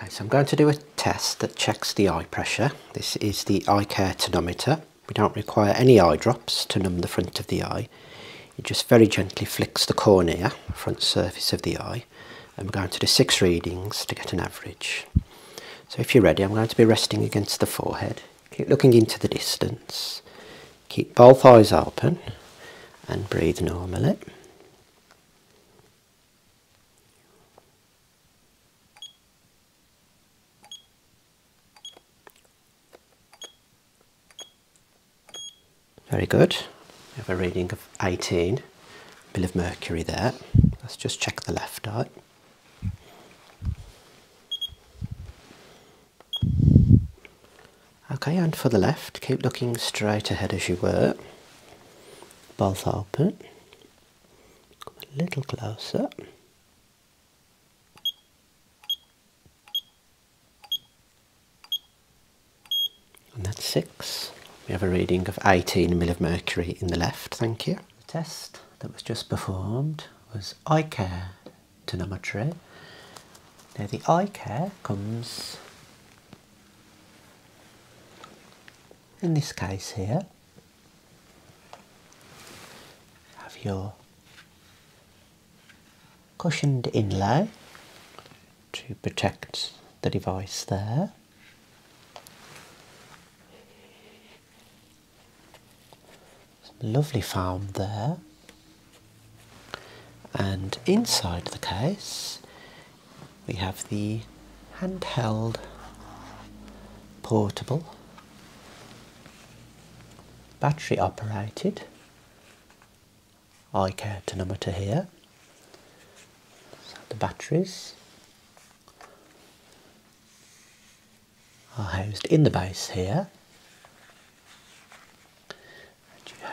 Okay, so I'm going to do a test that checks the eye pressure. This is the Icare tonometer. We don't require any eye drops to numb the front of the eye. It just very gently flicks the cornea, front surface of the eye, and we're going to do six readings to get an average. So if you're ready, I'm going to be resting against the forehead. Keep looking into the distance. Keep both eyes open and breathe normally. Very good. We have a reading of 18 mill of mercury there. Let's just check the left eye. Okay, and for the left, keep looking straight ahead as you were. Both open. Come a little closer. And that's six. We have a reading of 18 mill of mercury in the left, thank you. The test that was just performed was Icare tonometry. Now the Icare comes in this case here. Have your cushioned inlay to protect the device there. Lovely foam there. And inside the case, we have the handheld portable battery operated Icare tonometer here. So the batteries are housed in the base here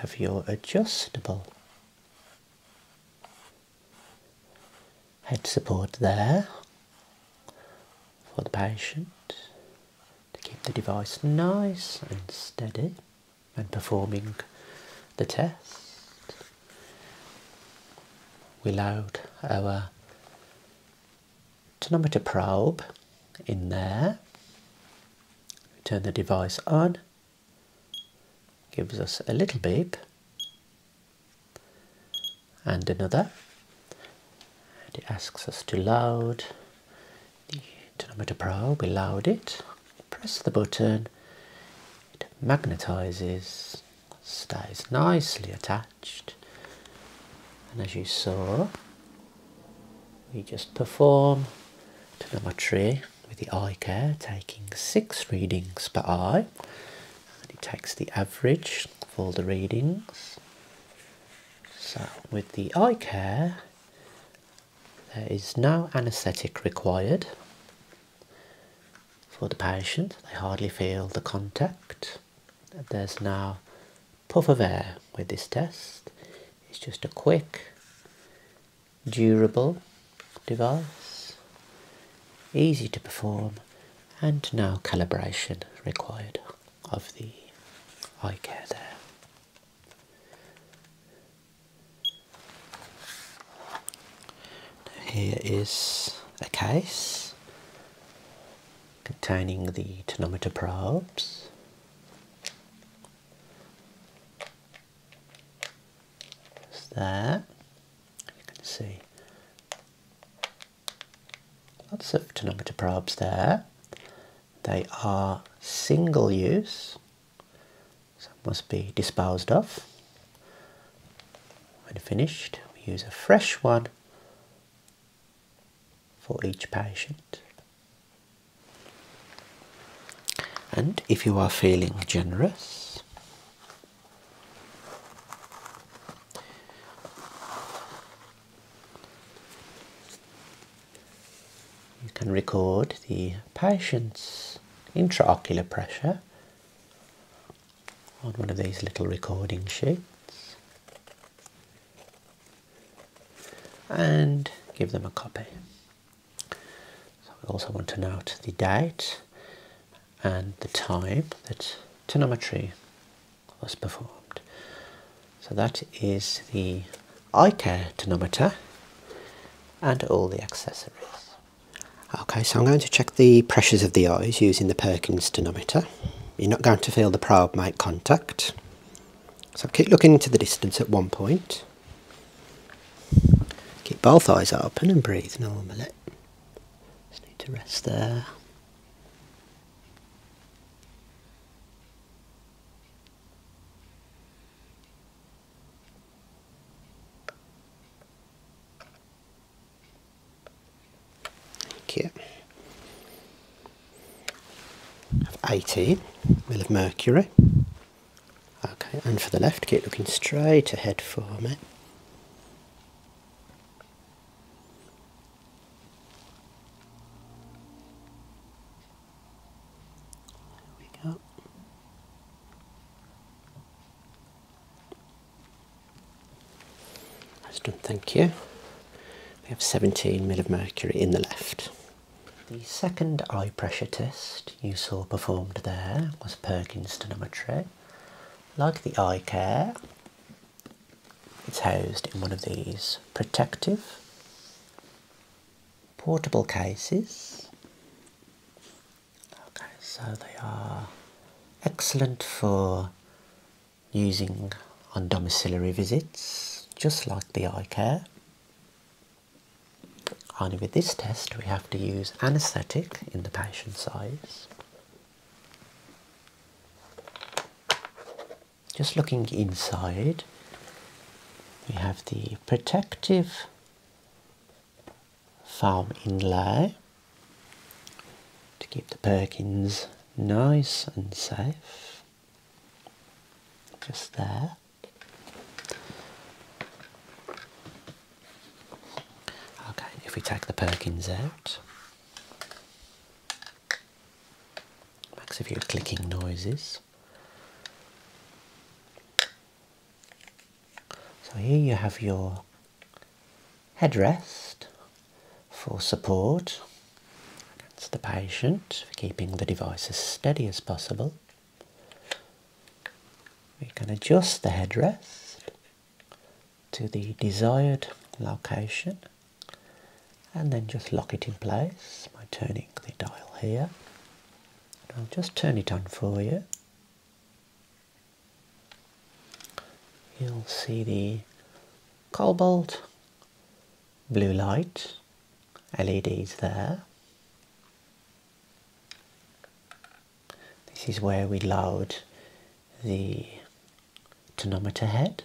have your adjustable head support there for the patient to keep the device nice and steady when performing the test. We load our tonometer probe in there, We turn the device on. Gives us a little beep and another. And it asks us to load the tonometer probe, we load it, press the button, it magnetizes, stays nicely attached. And as you saw we just perform tonometry with the Icare taking six readings per eye. And it takes the average of all the readings. So with the Icare, there is no anaesthetic required for the patient. They hardly feel the contact. There's no puff of air with this test. It's just a quick, durable device, easy to perform and no calibration required of the Icare there. Here is a case containing the tonometer probes. Just there, you can see lots of tonometer probes there. They are single use, so must be disposed of. When finished, we use a fresh one for each patient. And if you are feeling generous, you can record the patient's intraocular pressure on one of these little recording sheets and give them a copy. We also want to note the date and the time that tonometry was performed. So that is the Icare tonometer and all the accessories. Okay, so I'm going to check the pressures of the eyes using the Perkins tonometer. You're not going to feel the probe make contact. So keep looking into the distance at one point. Keep both eyes open and breathe normally. To rest there. Thank you. Have 18 mil of mercury. Okay, and for the left, keep looking straight ahead for me. Done, thank you. We have 17 mil of mercury in the left. The second eye pressure test you saw performed there was Perkins tonometry. Like the Icare, it's housed in one of these protective portable cases. Okay, so they are excellent for using on domiciliary visits, just like the Icare. Only with this test we have to use anaesthetic in the patient's eyes. Just looking inside, we have the protective foam inlay to keep the Perkins nice and safe. Just there. Okay, if we take the Perkins out, makes a few clicking noises. So here you have your headrest for support against the patient, for keeping the device as steady as possible. We can adjust the headrest to the desired location and then just lock it in place by turning the dial here. I'll just turn it on for you. You'll see the cobalt blue light LEDs there. This is where we load the tonometer head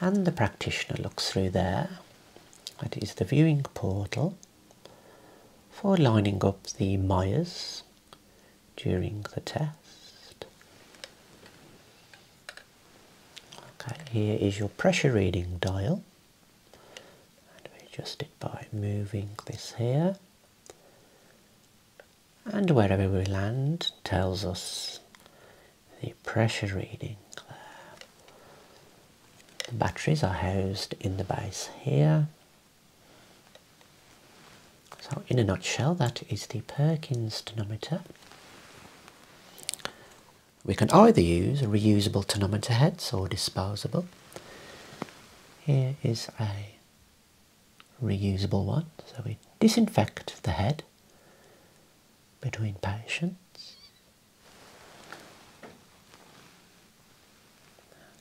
and the practitioner looks through there. That is the viewing portal for lining up the mires during the test. Okay, here is your pressure reading dial. And we adjust it by moving this here. And wherever we land tells us the pressure reading there. The batteries are housed in the base here. So in a nutshell, that is the Perkins tonometer. We can either use reusable tonometer heads or disposable. Here is a reusable one. So we disinfect the head between patients.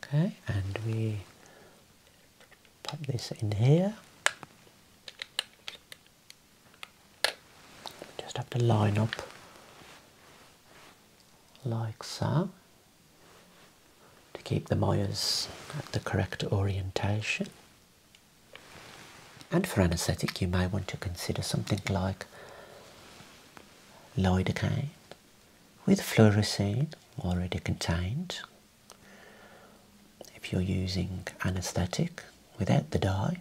Okay, and we pop this in here. Just have to line up like so to keep the mires at the correct orientation. And for anaesthetic you may want to consider something like lidocaine with fluorescein already contained. If you're using anaesthetic without the dye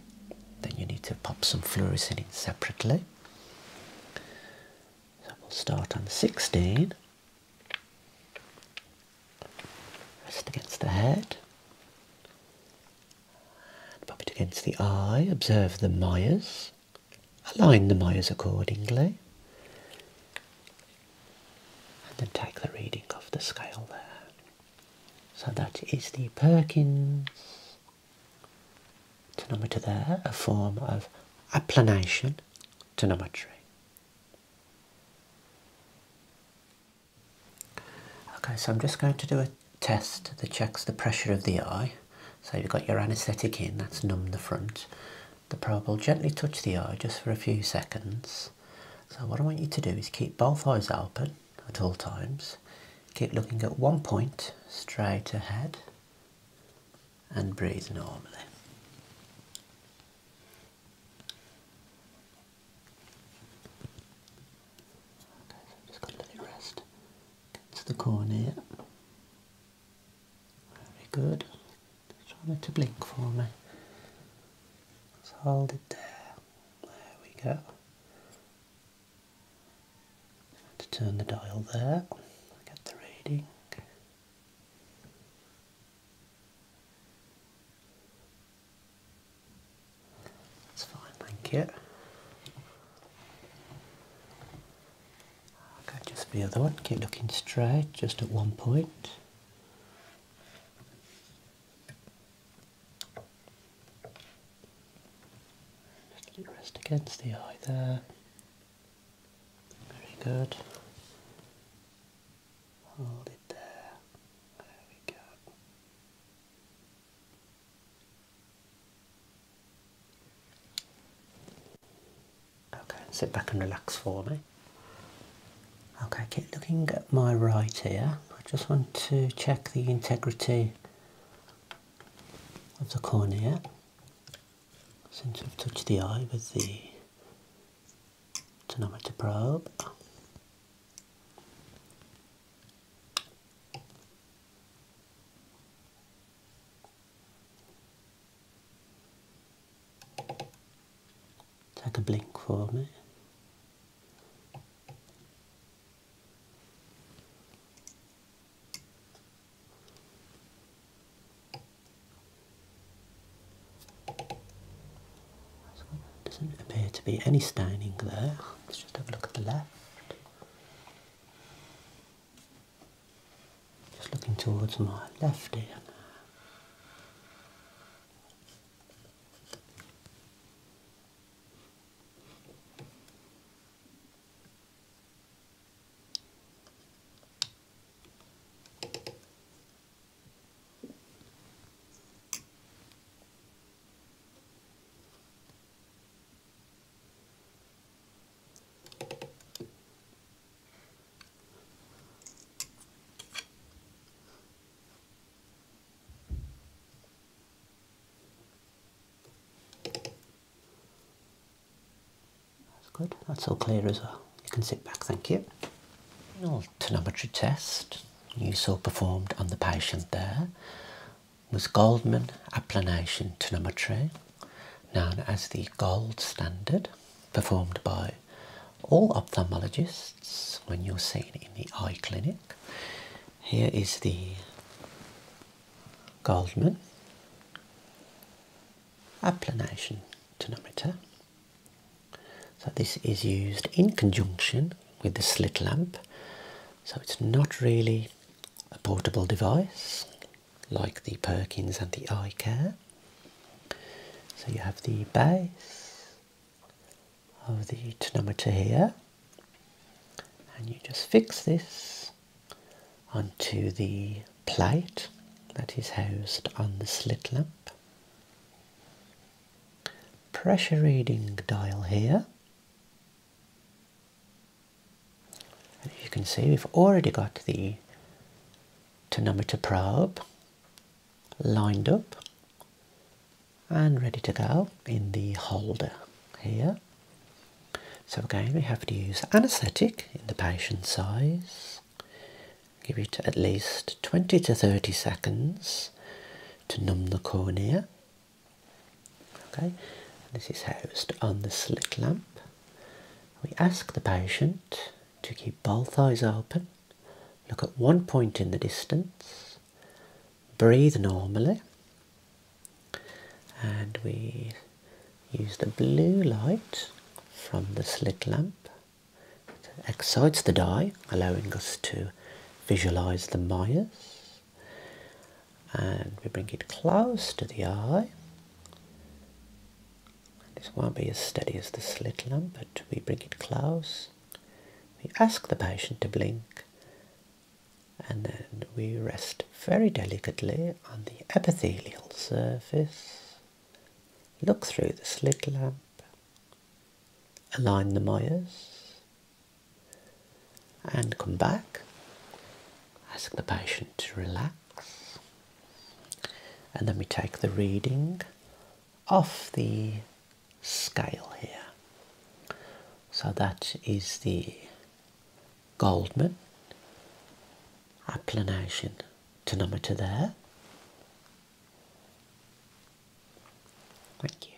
then you need to pop some fluorescein in separately. We'll start on 16 Rest against the head. And pop it against the eye. Observe the mires. Align the mires accordingly. And then take the reading of the scale there. So that is the Perkins tonometer there, a form of applanation tonometry. Okay, so I'm just going to do a test that checks the pressure of the eye. So you've got your anaesthetic in, that's numb the front. The probe will gently touch the eye just for a few seconds. So what I want you to do is keep both eyes open at all times. Keep looking at one point straight ahead and breathe normally. Okay, so just got to let it rest against the cornea. Very good. Just try not to blink for me. Let's hold it there. There we go. To turn the dial there, get the reading. That's fine, thank you. Okay, just the other one. Keep looking straight, just at one point. Just rest against the eye there. Very good. Hold it there. There we go. Okay, sit back and relax for me. Okay, keep looking at my right here. I just want to check the integrity of the cornea since I've touched the eye with the tonometer probe. Take a blink for me. Doesn't appear to be any staining there. Let's just have a look at the left. Just looking towards my left ear now. That's good. That's all clear as well. You can sit back, thank you. Final tonometry test you saw performed on the patient there was Goldmann applanation tonometry, known as the gold standard, performed by all ophthalmologists when you're seen in the eye clinic. Here is the Goldmann applanation tonometer. So this is used in conjunction with the slit lamp. So it's not really a portable device like the Perkins and the Icare. So you have the base of the tonometer here and you just fix this onto the plate that is housed on the slit lamp. Pressure reading dial here. And you can see we've already got the tonometer probe lined up and ready to go in the holder here. So again we have to use anaesthetic in the patient size. Give it at least 20 to 30 seconds to numb the cornea. Okay, this is housed on the slit lamp. We ask the patient to keep both eyes open, look at one point in the distance, breathe normally, and we use the blue light from the slit lamp. It excites the dye, allowing us to visualize the mires. And we bring it close to the eye. This won't be as steady as the slit lamp, but we bring it close. We ask the patient to blink and then we rest very delicately on the epithelial surface, look through the slit lamp, align the mires, and come back, ask the patient to relax, and then we take the reading off the scale here. So that is the Goldmann applanation tonometer there. Thank you.